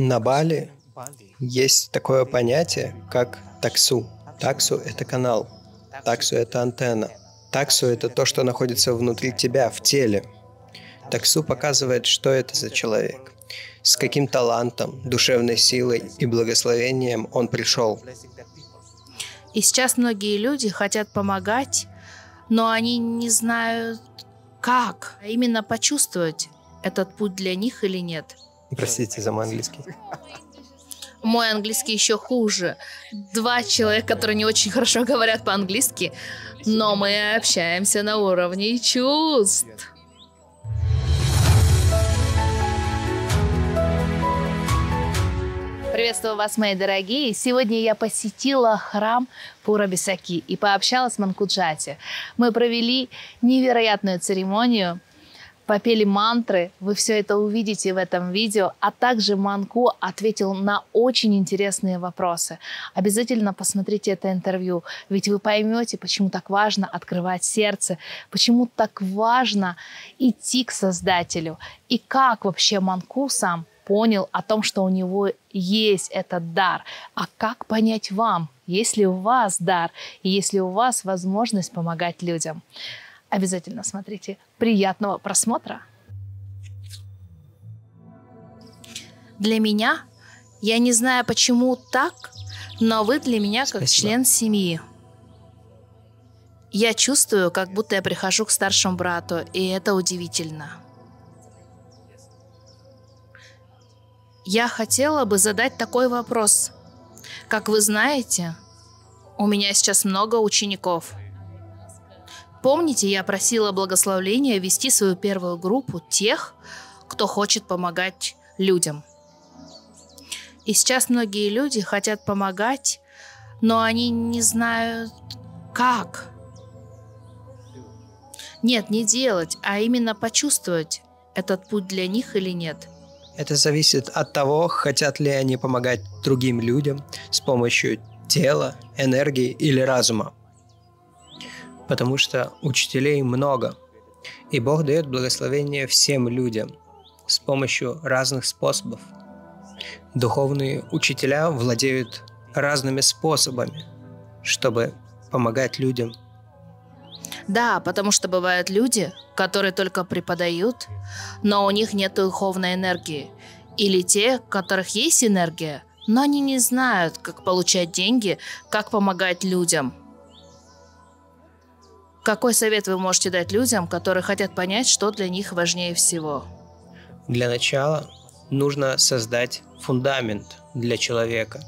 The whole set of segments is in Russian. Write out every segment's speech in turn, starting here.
На Бали есть такое понятие, как таксу. Таксу – это канал. Таксу – это антенна. Таксу – это то, что находится внутри тебя, в теле. Таксу показывает, что это за человек, с каким талантом, душевной силой и благословением он пришел. И сейчас многие люди хотят помогать, но они не знают, как именно почувствовать этот путь для них или нет. Простите за мой английский. Мой английский еще хуже. Два человека, которые не очень хорошо говорят по-английски, но мы общаемся на уровне чувств. Приветствую вас, мои дорогие. Сегодня я посетила храм Пурабисаки и пообщалась с Манкуджати. Мы провели невероятную церемонию попели мантры, вы все это увидите в этом видео, а также Манку ответил на очень интересные вопросы. Обязательно посмотрите это интервью, ведь вы поймете, почему так важно открывать сердце, почему так важно идти к Создателю и как вообще Манку сам понял о том, что у него есть этот дар. А как понять вам, если у вас дар, и если у вас возможность помогать людям? Обязательно смотрите. Приятного просмотра! Для меня, я не знаю почему так, но вы для меня как Спасибо. член семьи. Я чувствую, как будто я прихожу к старшему брату, и это удивительно. Я хотела бы задать такой вопрос. Как вы знаете, у меня сейчас много учеников – Помните, я просила благословления вести свою первую группу тех, кто хочет помогать людям. И сейчас многие люди хотят помогать, но они не знают как. Нет, не делать, а именно почувствовать этот путь для них или нет. Это зависит от того, хотят ли они помогать другим людям с помощью тела, энергии или разума потому что учителей много, и Бог дает благословение всем людям с помощью разных способов. Духовные учителя владеют разными способами, чтобы помогать людям. Да, потому что бывают люди, которые только преподают, но у них нет духовной энергии. Или те, у которых есть энергия, но они не знают, как получать деньги, как помогать людям – какой совет вы можете дать людям, которые хотят понять, что для них важнее всего? Для начала нужно создать фундамент для человека,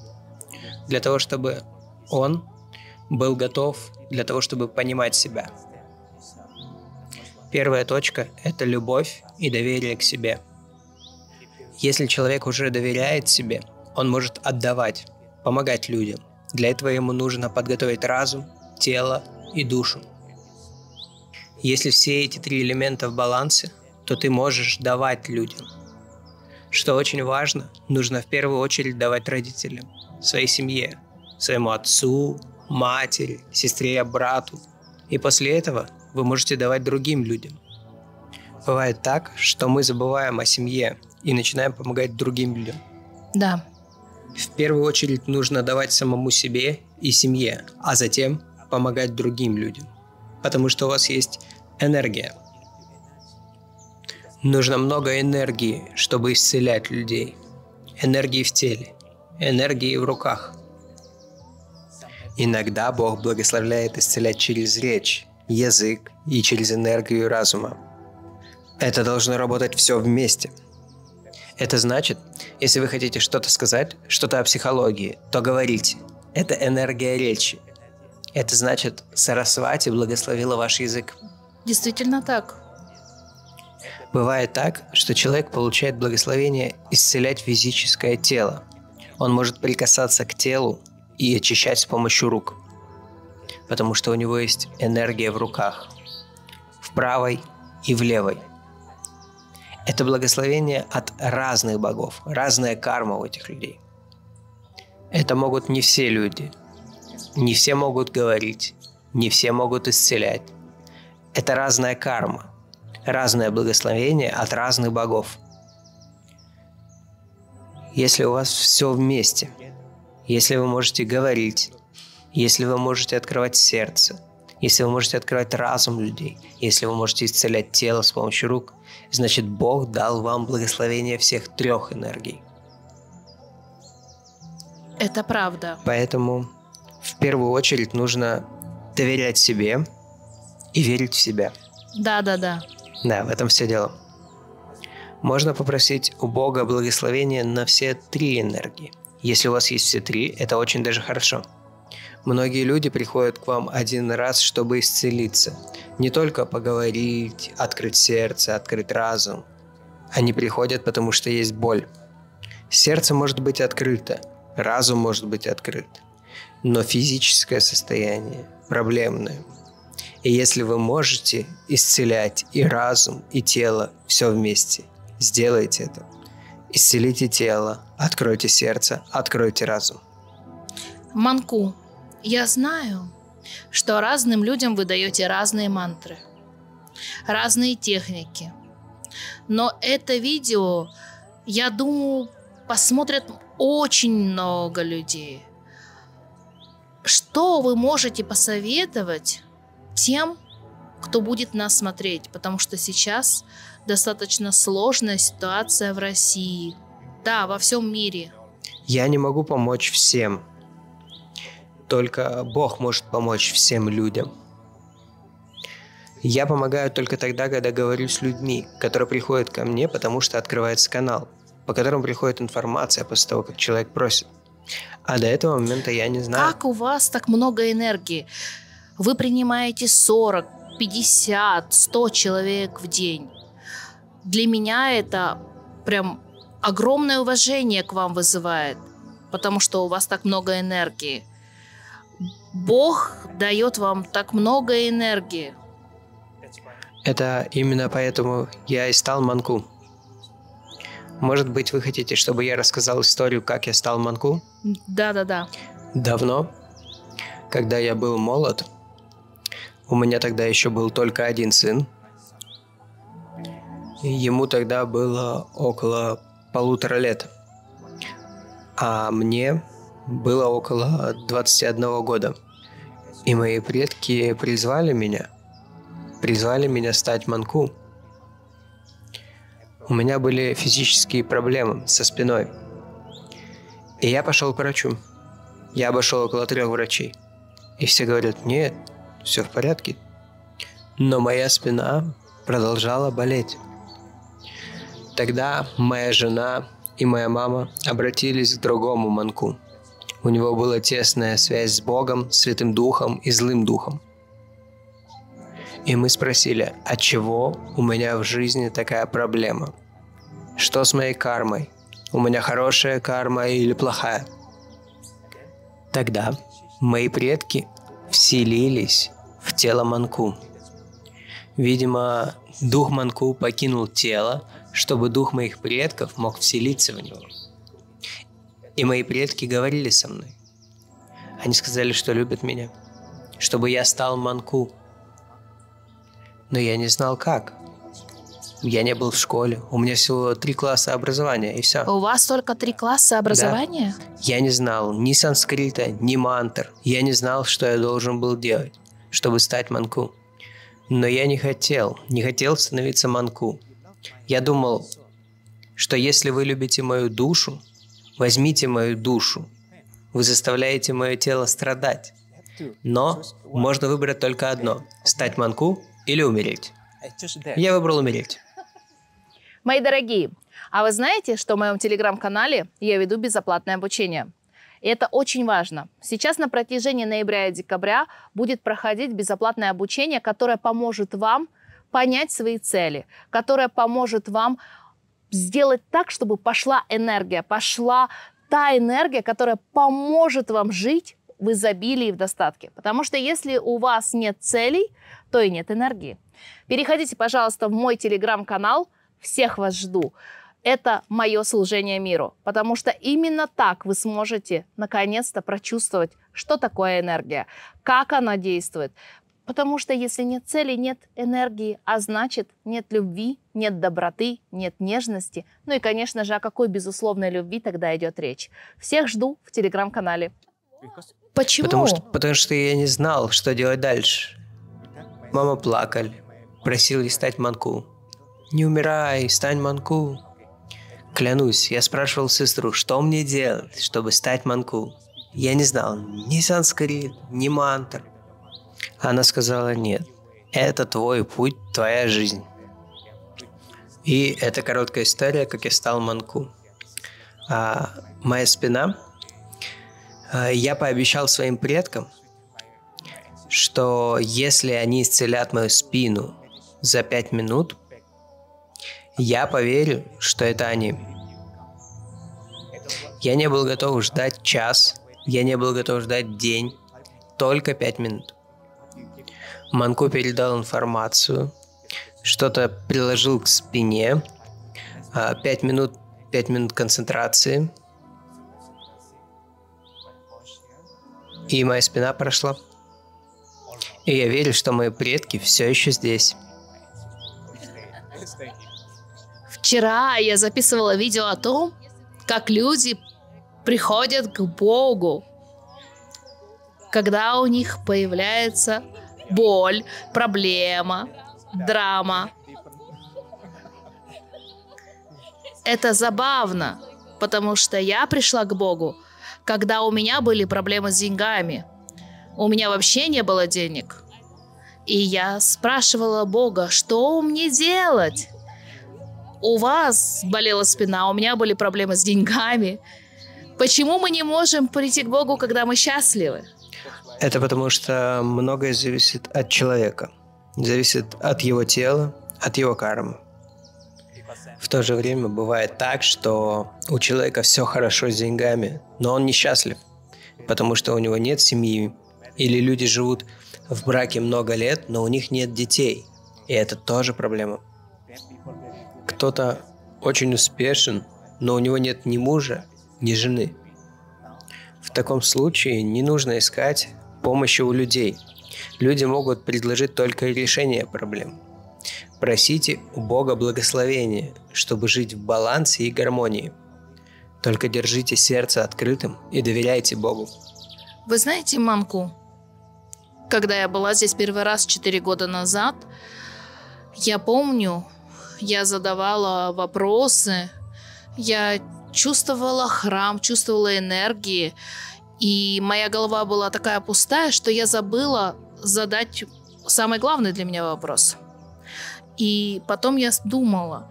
для того, чтобы он был готов для того, чтобы понимать себя. Первая точка – это любовь и доверие к себе. Если человек уже доверяет себе, он может отдавать, помогать людям. Для этого ему нужно подготовить разум, тело и душу. Если все эти три элемента в балансе, то ты можешь давать людям. Что очень важно, нужно в первую очередь давать родителям, своей семье, своему отцу, матери, сестре, брату. И после этого вы можете давать другим людям. Бывает так, что мы забываем о семье и начинаем помогать другим людям. Да. В первую очередь нужно давать самому себе и семье, а затем помогать другим людям. Потому что у вас есть Энергия. Нужно много энергии, чтобы исцелять людей. Энергии в теле, энергии в руках. Иногда Бог благословляет исцелять через речь, язык и через энергию разума. Это должно работать все вместе. Это значит, если вы хотите что-то сказать, что-то о психологии, то говорите. Это энергия речи. Это значит, Сарасвати благословила ваш язык. Действительно так. Бывает так, что человек получает благословение исцелять физическое тело. Он может прикасаться к телу и очищать с помощью рук, потому что у него есть энергия в руках, в правой и в левой. Это благословение от разных богов, разная карма у этих людей. Это могут не все люди, не все могут говорить, не все могут исцелять, это разная карма, разное благословение от разных богов. Если у вас все вместе, если вы можете говорить, если вы можете открывать сердце, если вы можете открывать разум людей, если вы можете исцелять тело с помощью рук, значит Бог дал вам благословение всех трех энергий. Это правда. Поэтому в первую очередь нужно доверять себе и верить в себя. Да, да, да. Да, в этом все дело. Можно попросить у Бога благословения на все три энергии. Если у вас есть все три, это очень даже хорошо. Многие люди приходят к вам один раз, чтобы исцелиться. Не только поговорить, открыть сердце, открыть разум. Они приходят, потому что есть боль. Сердце может быть открыто, разум может быть открыт, но физическое состояние проблемное. И если вы можете исцелять и разум, и тело все вместе, сделайте это. Исцелите тело, откройте сердце, откройте разум. Манку, я знаю, что разным людям вы даете разные мантры, разные техники. Но это видео, я думаю, посмотрят очень много людей. Что вы можете посоветовать тем, кто будет нас смотреть? Потому что сейчас достаточно сложная ситуация в России. Да, во всем мире. Я не могу помочь всем. Только Бог может помочь всем людям. Я помогаю только тогда, когда говорю с людьми, которые приходят ко мне, потому что открывается канал, по которому приходит информация после того, как человек просит. А до этого момента я не знаю. Как у вас так много энергии? Вы принимаете 40, 50, 100 человек в день. Для меня это прям огромное уважение к вам вызывает, потому что у вас так много энергии. Бог дает вам так много энергии. Это именно поэтому я и стал Манку. Может быть, вы хотите, чтобы я рассказал историю, как я стал Манку? Да-да-да. Давно, когда я был молод, у меня тогда еще был только один сын. Ему тогда было около полутора лет. А мне было около 21 года. И мои предки призвали меня. Призвали меня стать манку. У меня были физические проблемы со спиной. И я пошел к врачу. Я обошел около трех врачей. И все говорят, нет, все в порядке. Но моя спина продолжала болеть. Тогда моя жена и моя мама обратились к другому манку. У него была тесная связь с Богом, Святым Духом и Злым Духом. И мы спросили, от чего у меня в жизни такая проблема? Что с моей кармой? У меня хорошая карма или плохая? Тогда мои предки вселились в тело Манку. Видимо, дух Манку покинул тело, чтобы дух моих предков мог вселиться в него. И мои предки говорили со мной. Они сказали, что любят меня, чтобы я стал Манку. Но я не знал как. Я не был в школе. У меня всего три класса образования, и все. У вас только три класса образования? Да. Я не знал ни санскрита, ни мантр. Я не знал, что я должен был делать, чтобы стать манку. Но я не хотел, не хотел становиться манку. Я думал, что если вы любите мою душу, возьмите мою душу. Вы заставляете мое тело страдать. Но можно выбрать только одно – стать манку или умереть. Я выбрал умереть. Мои дорогие, а вы знаете, что в моем телеграм-канале я веду безоплатное обучение? И это очень важно. Сейчас на протяжении ноября и декабря будет проходить безоплатное обучение, которое поможет вам понять свои цели, которое поможет вам сделать так, чтобы пошла энергия, пошла та энергия, которая поможет вам жить в изобилии и в достатке. Потому что если у вас нет целей, то и нет энергии. Переходите, пожалуйста, в мой телеграм-канал – всех вас жду. Это мое служение миру, потому что именно так вы сможете наконец-то прочувствовать, что такое энергия, как она действует, Потому что если нет цели, нет энергии, а значит нет любви, нет доброты, нет нежности. Ну и, конечно же, о какой безусловной любви тогда идет речь. Всех жду в телеграм-канале. Почему? Потому что, потому что я не знал, что делать дальше. Мама плакали, просила стать манку. Не умирай, стань манку. Клянусь, я спрашивал сестру, что мне делать, чтобы стать манку. Я не знал ни санскрит, ни мантр. Она сказала, нет, это твой путь, твоя жизнь. И это короткая история, как я стал манку. А моя спина, а, я пообещал своим предкам, что если они исцелят мою спину за пять минут, я поверю, что это они. Я не был готов ждать час, я не был готов ждать день, только пять минут. Манку передал информацию, что-то приложил к спине, а, пять минут, пять минут концентрации, и моя спина прошла. И я верю, что мои предки все еще здесь. Вчера я записывала видео о том, как люди приходят к Богу, когда у них появляется боль, проблема, драма. Это забавно, потому что я пришла к Богу, когда у меня были проблемы с деньгами. У меня вообще не было денег. И я спрашивала Бога, что мне делать? У вас болела спина, у меня были проблемы с деньгами. Почему мы не можем прийти к Богу, когда мы счастливы? Это потому что многое зависит от человека. Зависит от его тела, от его кармы. В то же время бывает так, что у человека все хорошо с деньгами, но он несчастлив, потому что у него нет семьи, или люди живут в браке много лет, но у них нет детей. И это тоже проблема. Кто-то очень успешен, но у него нет ни мужа, ни жены. В таком случае не нужно искать помощи у людей. Люди могут предложить только решение проблем. Просите у Бога благословения, чтобы жить в балансе и гармонии. Только держите сердце открытым и доверяйте Богу. Вы знаете мамку? Когда я была здесь первый раз 4 года назад, я помню, я задавала вопросы, я чувствовала храм, чувствовала энергии, и моя голова была такая пустая, что я забыла задать самый главный для меня вопрос. И потом я думала,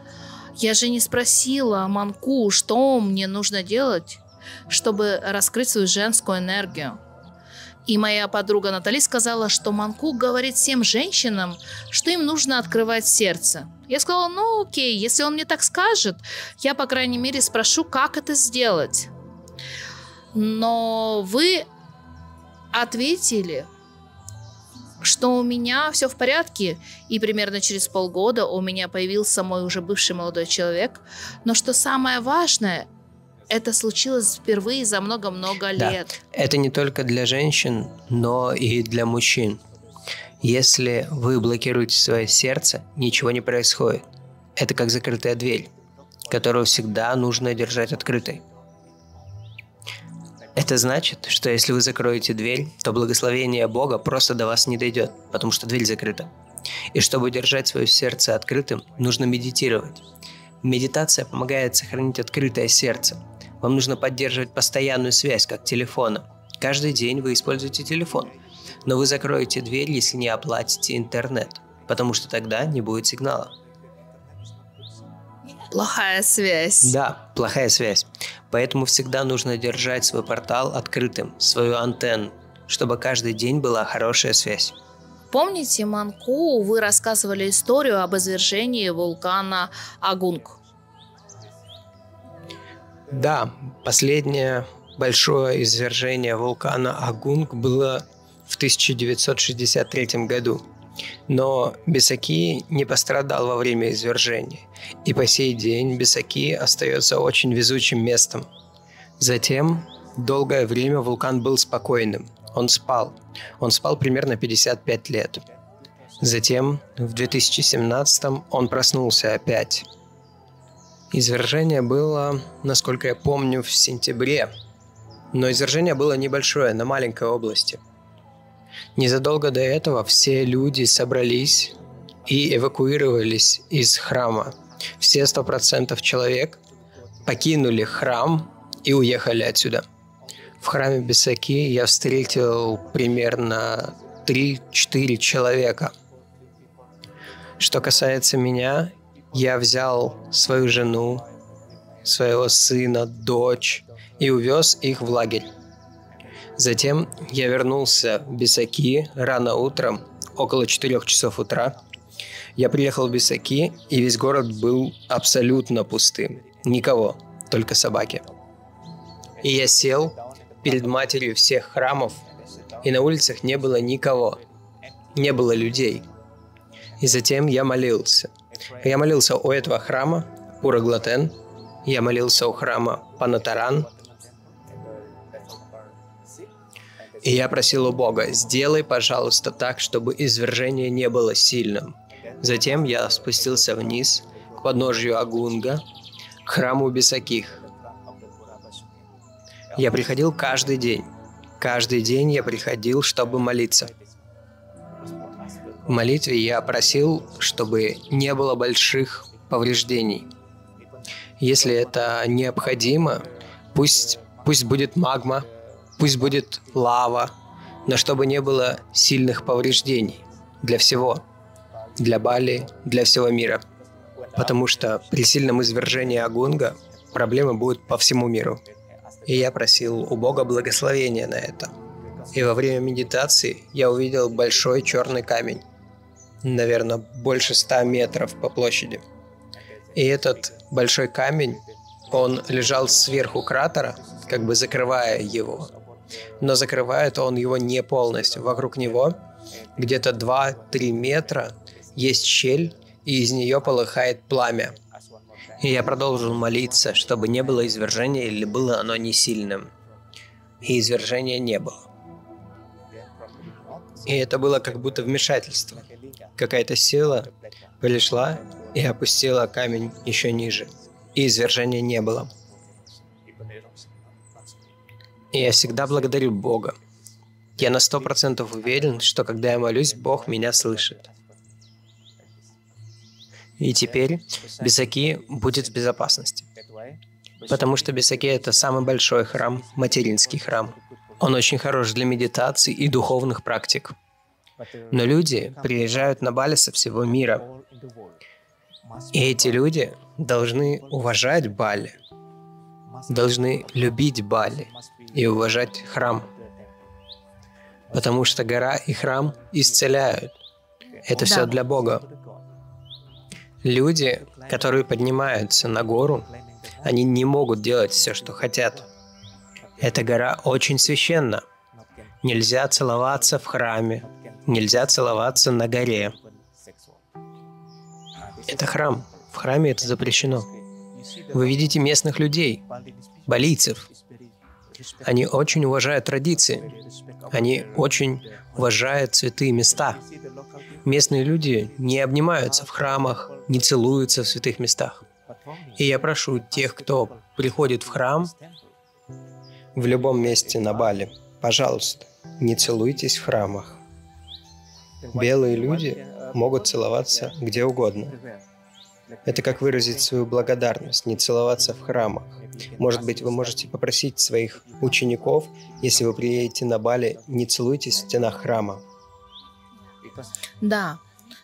я же не спросила Манку, что мне нужно делать, чтобы раскрыть свою женскую энергию. И моя подруга Натали сказала, что Манку говорит всем женщинам, что им нужно открывать сердце. Я сказала, ну окей, если он мне так скажет, я, по крайней мере, спрошу, как это сделать но вы ответили, что у меня все в порядке, и примерно через полгода у меня появился мой уже бывший молодой человек. Но что самое важное, это случилось впервые за много-много да. лет. Это не только для женщин, но и для мужчин. Если вы блокируете свое сердце, ничего не происходит. Это как закрытая дверь, которую всегда нужно держать открытой. Это значит, что если вы закроете дверь, то благословение Бога просто до вас не дойдет, потому что дверь закрыта. И чтобы держать свое сердце открытым, нужно медитировать. Медитация помогает сохранить открытое сердце. Вам нужно поддерживать постоянную связь, как телефона. Каждый день вы используете телефон, но вы закроете дверь, если не оплатите интернет, потому что тогда не будет сигнала. Плохая связь. Да, плохая связь. Поэтому всегда нужно держать свой портал открытым, свою антенну, чтобы каждый день была хорошая связь. Помните, Манку, вы рассказывали историю об извержении вулкана Агунг? Да, последнее большое извержение вулкана Агунг было 1963 году. Но Бесаки не пострадал во время извержения, и по сей день Бесаки остается очень везучим местом. Затем долгое время вулкан был спокойным, Он спал. Он спал примерно 55 лет. Затем, в 2017 он проснулся опять. Извержение было, насколько я помню, в сентябре. Но извержение было небольшое, на маленькой области. Незадолго до этого все люди собрались и эвакуировались из храма. Все сто процентов человек покинули храм и уехали отсюда. В храме Бесаки я встретил примерно 3-4 человека. Что касается меня, я взял свою жену, своего сына, дочь и увез их в лагерь. Затем я вернулся в Бесаки рано утром, около 4 часов утра. Я приехал в Бесаки, и весь город был абсолютно пустым. Никого, только собаки. И я сел перед матерью всех храмов, и на улицах не было никого, не было людей. И затем я молился. Я молился у этого храма, Ураглатен, я молился у храма Панатаран, и я просил у Бога, сделай, пожалуйста, так, чтобы извержение не было сильным. Затем я спустился вниз, к подножью Агунга, к храму Бесаких. Я приходил каждый день. Каждый день я приходил, чтобы молиться. В молитве я просил, чтобы не было больших повреждений. Если это необходимо, пусть, пусть будет магма, пусть будет лава, но чтобы не было сильных повреждений для всего, для Бали, для всего мира. Потому что при сильном извержении Агунга проблемы будут по всему миру. И я просил у Бога благословения на это. И во время медитации я увидел большой черный камень. Наверное, больше ста метров по площади. И этот большой камень, он лежал сверху кратера, как бы закрывая его. Но закрывает он его не полностью. Вокруг него где-то 2-3 метра есть щель, и из нее полыхает пламя. И я продолжил молиться, чтобы не было извержения или было оно не сильным. И извержения не было. И это было как будто вмешательство. Какая-то сила пришла и опустила камень еще ниже. И извержения не было. И я всегда благодарю Бога. Я на сто процентов уверен, что когда я молюсь, Бог меня слышит. И теперь Бесаки будет в безопасности. Потому что Бесаки – это самый большой храм, материнский храм. Он очень хорош для медитации и духовных практик. Но люди приезжают на Бали со всего мира. И эти люди должны уважать Бали, должны любить Бали и уважать храм. Потому что гора и храм исцеляют. Это все для Бога. Люди, которые поднимаются на гору, они не могут делать все, что хотят. Эта гора очень священна. Нельзя целоваться в храме, нельзя целоваться на горе. Это храм. В храме это запрещено. Вы видите местных людей, балийцев. Они очень уважают традиции. Они очень уважают святые места. Местные люди не обнимаются в храмах, не целуются в святых местах. И я прошу тех, кто приходит в храм в любом месте на Бали, пожалуйста, не целуйтесь в храмах. Белые люди могут целоваться где угодно. Это как выразить свою благодарность, не целоваться в храмах. Может быть, вы можете попросить своих учеников, если вы приедете на Бали, не целуйтесь в стенах храма. Да,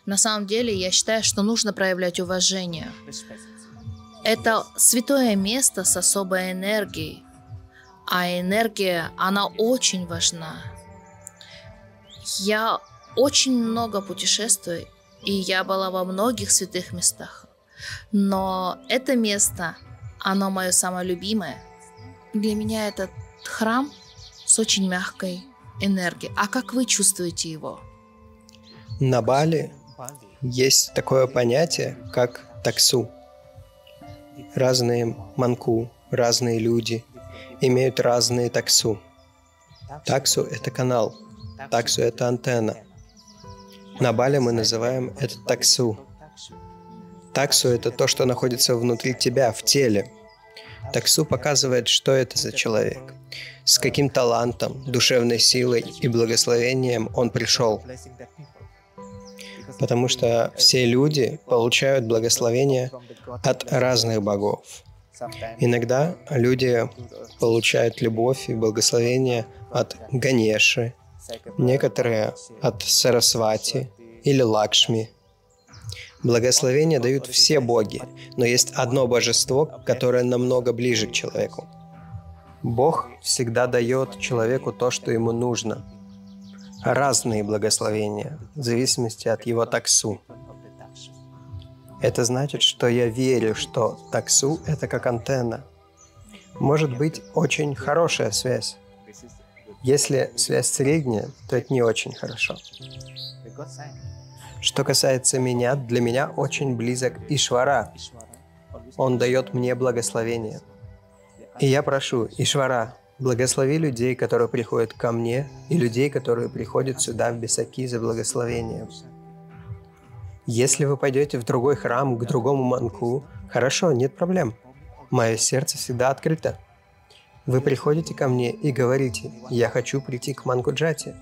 на самом деле я считаю, что нужно проявлять уважение. Это святое место с особой энергией. А энергия, она очень важна. Я очень много путешествую, и я была во многих святых местах. Но это место, оно мое самое любимое. Для меня этот храм с очень мягкой энергией. А как вы чувствуете его? На Бали есть такое понятие, как таксу. Разные манку, разные люди имеют разные таксу. Таксу – это канал. Таксу – это антенна. На Бали мы называем это таксу. Таксу – это то, что находится внутри тебя, в теле. Таксу показывает, что это за человек, с каким талантом, душевной силой и благословением он пришел. Потому что все люди получают благословение от разных богов. Иногда люди получают любовь и благословение от Ганеши, некоторые от Сарасвати или Лакшми. Благословения дают все боги, но есть одно божество, которое намного ближе к человеку. Бог всегда дает человеку то, что ему нужно. Разные благословения, в зависимости от его таксу. Это значит, что я верю, что таксу – это как антенна. Может быть очень хорошая связь. Если связь средняя, то это не очень хорошо. Что касается меня, для меня очень близок Ишвара. Он дает мне благословение. И я прошу, Ишвара, благослови людей, которые приходят ко мне, и людей, которые приходят сюда в Бесаки за благословением. Если вы пойдете в другой храм, к другому манку, хорошо, нет проблем. Мое сердце всегда открыто. Вы приходите ко мне и говорите, я хочу прийти к Манкуджати.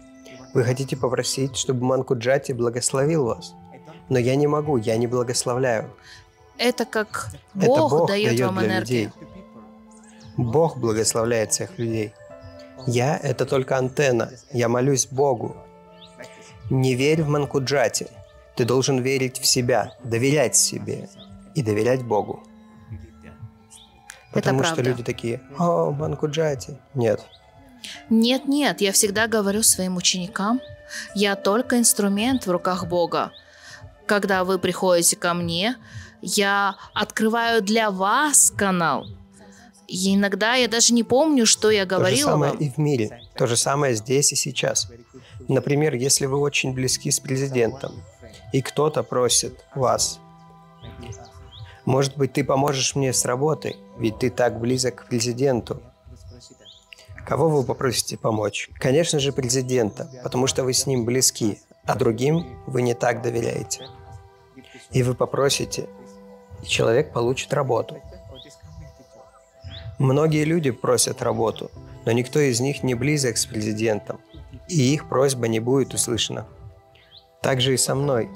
Вы хотите попросить, чтобы Манкуджати благословил вас. Но я не могу, я не благословляю. Это как Это Бог, Бог дает, дает вам для энергию. людей. Бог благословляет всех людей. Я – это только антенна. Я молюсь Богу. Не верь в Манкуджати. Ты должен верить в себя, доверять себе и доверять Богу. Потому что люди такие, о, Манкуджати. Нет, Нет, нет, я всегда говорю своим ученикам, я только инструмент в руках Бога. Когда вы приходите ко мне, я открываю для вас канал. И иногда я даже не помню, что я то же говорила самое вам. и в мире. То же самое здесь и сейчас. Например, если вы очень близки с президентом, и кто-то просит вас, может быть, ты поможешь мне с работой, ведь ты так близок к президенту. Кого вы попросите помочь? Конечно же, президента, потому что вы с ним близки, а другим вы не так доверяете. И вы попросите, и человек получит работу. Многие люди просят работу, но никто из них не близок с президентом, и их просьба не будет услышана. Так же и со мной.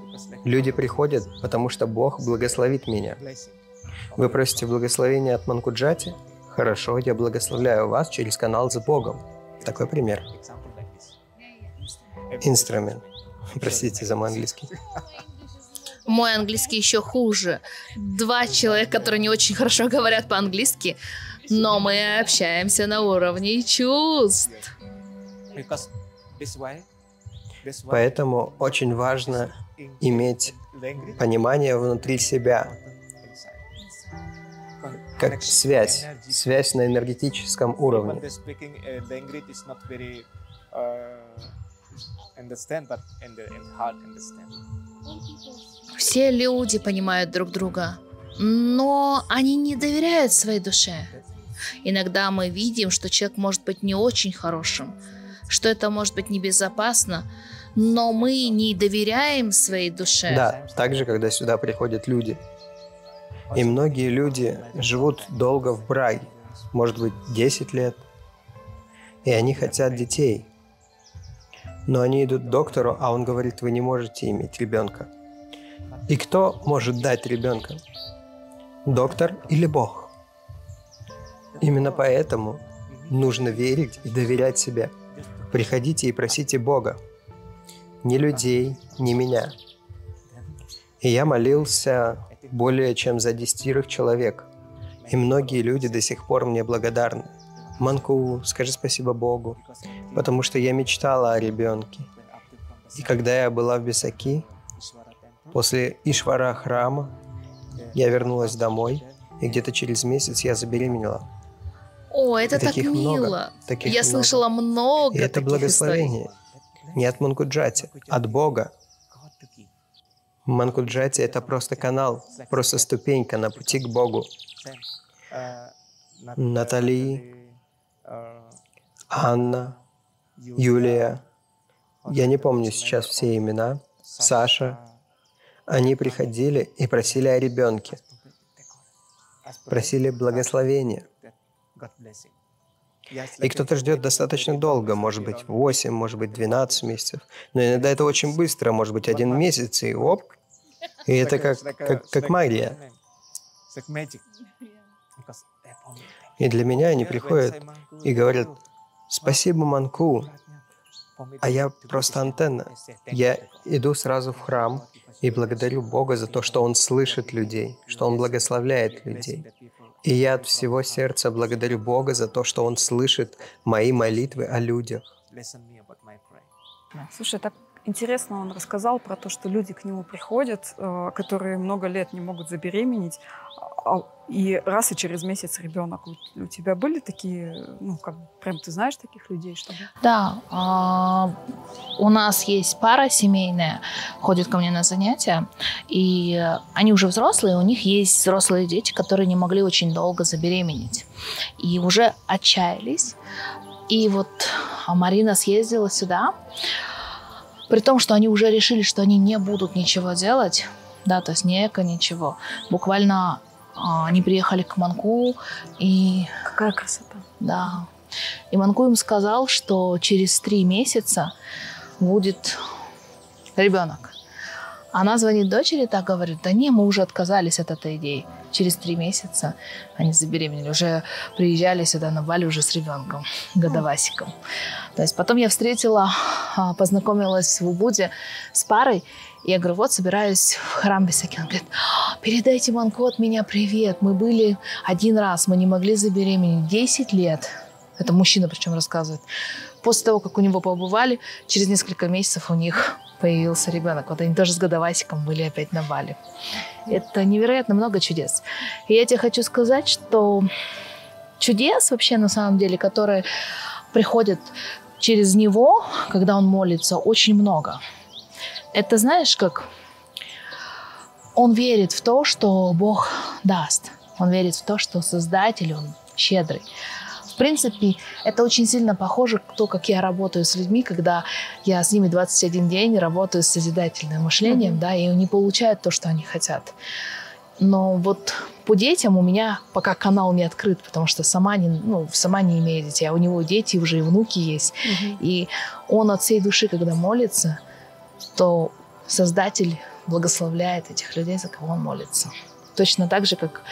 Люди приходят, потому что Бог благословит меня. Вы просите благословения от Манкуджати? Хорошо, я благословляю вас через канал с Богом. Такой пример. Инструмент. Простите за мой английский. Мой английский еще хуже. Два человека, которые не очень хорошо говорят по-английски, но мы общаемся на уровне чувств. Поэтому очень важно иметь понимание внутри себя, как связь, связь на энергетическом уровне. Все люди понимают друг друга, но они не доверяют своей душе. Иногда мы видим, что человек может быть не очень хорошим, что это может быть небезопасно, но мы не доверяем своей душе. Да, также, когда сюда приходят люди. И многие люди живут долго в браге, может быть, 10 лет, и они хотят детей. Но они идут к доктору, а он говорит, вы не можете иметь ребенка. И кто может дать ребенка? Доктор или Бог? Именно поэтому нужно верить и доверять себе. Приходите и просите Бога. Ни людей, ни меня. И я молился более чем за десятерых человек. И многие люди до сих пор мне благодарны. Манку, скажи спасибо Богу, потому что я мечтала о ребенке. И когда я была в Бесаки, после Ишвара храма, я вернулась домой, и где-то через месяц я забеременела. О, это И так таких много, мило. таких Я много. слышала много И это благословение. историй. Не от Манкуджати, от Бога. Манкуджати – это просто канал, просто ступенька на пути к Богу. Натали, Анна, Юлия, я не помню сейчас все имена, Саша, они приходили и просили о ребенке, просили благословения. И кто-то ждет достаточно долго, может быть, 8, может быть, 12 месяцев. Но иногда это очень быстро, может быть, один месяц, и оп, и это как, как, как магия. И для меня они приходят и говорят, спасибо, Манку, а я просто антенна. Я иду сразу в храм и благодарю Бога за то, что Он слышит людей, что Он благословляет людей. И я от всего сердца благодарю Бога за то, что Он слышит мои молитвы о людях. Слушай, так интересно он рассказал про то, что люди к нему приходят, э, которые много лет не могут забеременеть, а, и раз и через месяц ребенок. У тебя были такие, ну, как прям ты знаешь таких людей, чтобы? Да, а, у нас есть пара семейная, ходит ко мне на занятия, и они уже взрослые, у них есть взрослые дети, которые не могли очень долго забеременеть, и уже отчаялись. И вот Марина съездила сюда, при том, что они уже решили, что они не будут ничего делать, да, то есть не эко, ничего. Буквально а, они приехали к Манку и... Какая красота. Да. И Манку им сказал, что через три месяца будет ребенок. Она звонит дочери, так говорит, да не, мы уже отказались от этой идеи. Через три месяца они забеременели, уже приезжали сюда на Бали уже с ребенком, годовасиком. То есть потом я встретила, а, познакомилась в Убуде с парой, я говорю, вот собираюсь в храм Бесаки. Он говорит, «А, передайте Манку от меня привет. Мы были один раз, мы не могли забеременеть. 10 лет. Это мужчина причем рассказывает. После того, как у него побывали, через несколько месяцев у них появился ребенок. Вот они тоже с годовасиком были опять на Бали. Это невероятно много чудес. И я тебе хочу сказать, что чудес вообще на самом деле, которые приходят через него, когда он молится, очень много. Это знаешь, как он верит в то, что Бог даст. Он верит в то, что Создатель, Он щедрый принципе, это очень сильно похоже то, как я работаю с людьми, когда я с ними 21 день работаю с созидательным мышлением, mm-hmm. да, и они получают то, что они хотят. Но вот по детям у меня пока канал не открыт, потому что сама не, ну, сама не имею детей, а у него дети уже и внуки есть. Mm-hmm. И он от всей души, когда молится, то Создатель благословляет этих людей, за кого он молится. Точно так же, как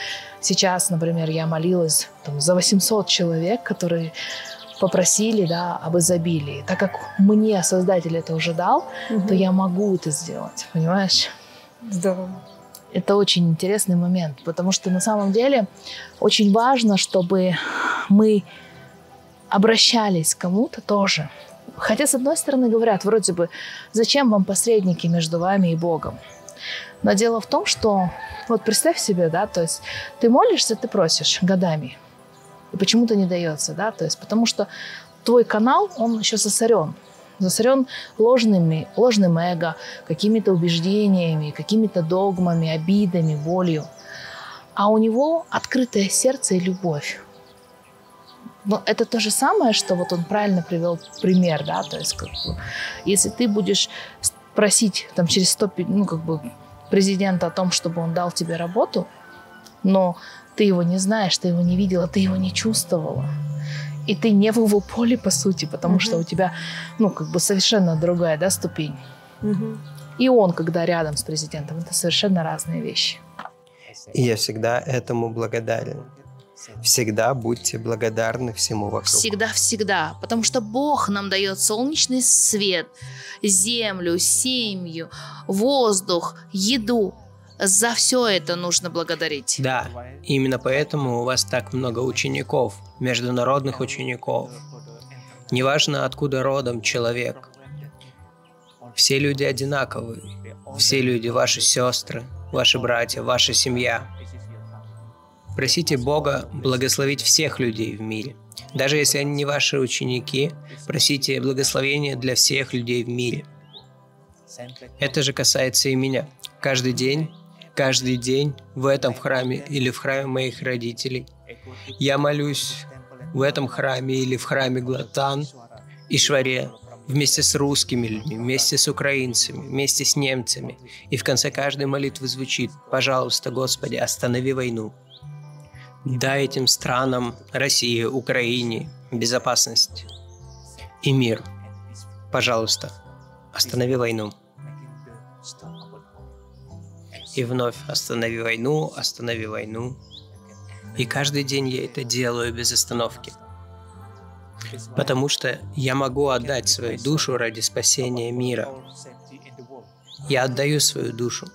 сейчас, например, я молилась там, за 800 человек, которые попросили да, об изобилии. Так как мне Создатель это уже дал, угу. то я могу это сделать, понимаешь? Здорово. Это очень интересный момент, потому что на самом деле очень важно, чтобы мы обращались к кому-то тоже. Хотя, с одной стороны, говорят, вроде бы, зачем вам посредники между вами и Богом? Но дело в том, что вот представь себе, да, то есть ты молишься, ты просишь годами, и почему-то не дается, да, то есть потому что твой канал, он еще засорен, засорен ложными, ложным эго, какими-то убеждениями, какими-то догмами, обидами, болью. А у него открытое сердце и любовь. Но это то же самое, что вот он правильно привел пример, да, то есть как бы, если ты будешь просить там через 100, ну как бы президента о том, чтобы он дал тебе работу, но ты его не знаешь, ты его не видела, ты его не чувствовала. И ты не в его поле, по сути, потому mm-hmm. что у тебя, ну, как бы совершенно другая, да, ступень. Mm-hmm. И он, когда рядом с президентом, это совершенно разные вещи. И я всегда этому благодарен. Всегда будьте благодарны всему вокруг. Всегда-всегда. Потому что Бог нам дает солнечный свет, землю, семью, воздух, еду. За все это нужно благодарить. Да, именно поэтому у вас так много учеников, международных учеников. Неважно, откуда родом человек. Все люди одинаковые. Все люди ваши сестры, ваши братья, ваша семья. Просите Бога благословить всех людей в мире. Даже если они не ваши ученики, просите благословения для всех людей в мире. Это же касается и меня. Каждый день, каждый день в этом храме или в храме моих родителей. Я молюсь в этом храме или в храме Глатан и Шваре, вместе с русскими людьми, вместе с украинцами, вместе с немцами. И в конце каждой молитвы звучит «Пожалуйста, Господи, останови войну». Дай этим странам, России, Украине, безопасность и мир. Пожалуйста, останови войну. И вновь останови войну, останови войну. И каждый день я это делаю без остановки. Потому что я могу отдать свою душу ради спасения мира. Я отдаю свою душу,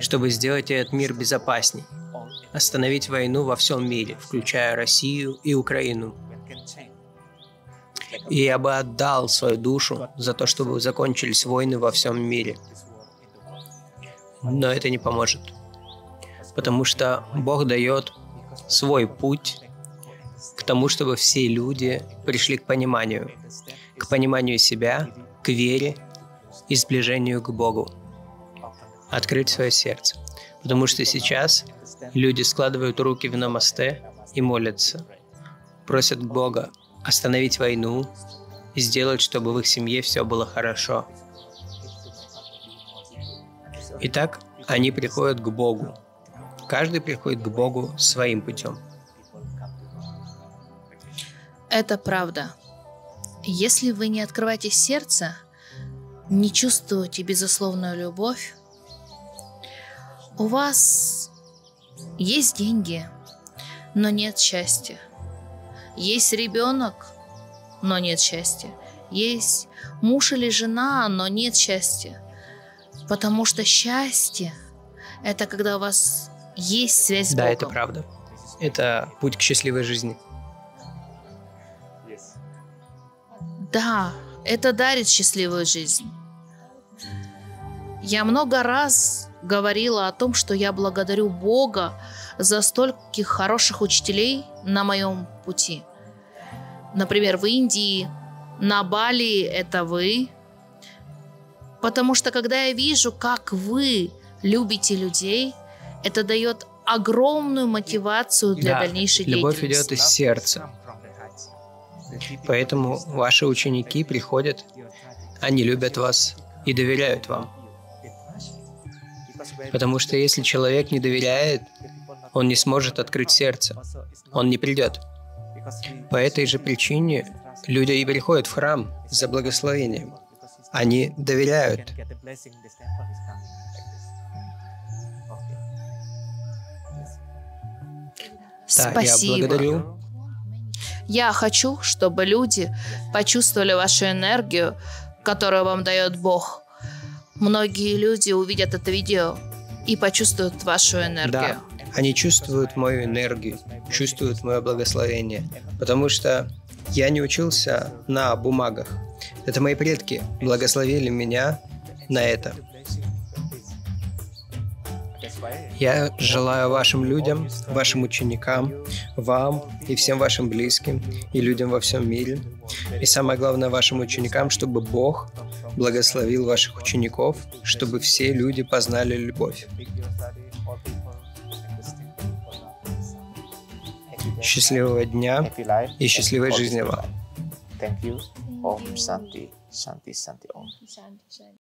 чтобы сделать этот мир безопасней, остановить войну во всем мире, включая Россию и Украину. И я бы отдал свою душу за то, чтобы закончились войны во всем мире. Но это не поможет. Потому что Бог дает свой путь к тому, чтобы все люди пришли к пониманию, к пониманию себя, к вере и сближению к Богу. Открыть свое сердце. Потому что сейчас люди складывают руки в намасте и молятся. Просят Бога остановить войну и сделать, чтобы в их семье все было хорошо. Итак, они приходят к Богу. Каждый приходит к Богу своим путем. Это правда. Если вы не открываете сердце, не чувствуете безусловную любовь, у вас есть деньги, но нет счастья. Есть ребенок, но нет счастья. Есть муж или жена, но нет счастья. Потому что счастье – это когда у вас есть связь с Да, Богом. это правда. Это путь к счастливой жизни. Да, это дарит счастливую жизнь. Я много раз говорила о том, что я благодарю Бога за стольких хороших учителей на моем пути. Например, в Индии, на Бали это вы. Потому что когда я вижу, как вы любите людей, это дает огромную мотивацию для Да, дальнейшей любовь деятельности. идет из сердца. Поэтому ваши ученики приходят, они любят вас и доверяют вам. Потому что если человек не доверяет, он не сможет открыть сердце, он не придет. По этой же причине люди и приходят в храм за благословением. Они доверяют. Да, я Спасибо. благодарю. Я хочу, чтобы люди почувствовали вашу энергию, которую вам дает Бог. Многие люди увидят это видео и почувствуют вашу энергию. Да, они чувствуют мою энергию, чувствуют мое благословение, потому что я не учился на бумагах. Это мои предки благословили меня на это. Я желаю вашим людям, вашим ученикам, вам и всем вашим близким и людям во всем мире, и самое главное вашим ученикам, чтобы Бог благословил ваших учеников, чтобы все люди познали любовь. Счастливого дня и счастливой жизни вам. Thank you. Om Shanti, Shanti, Shanti Om.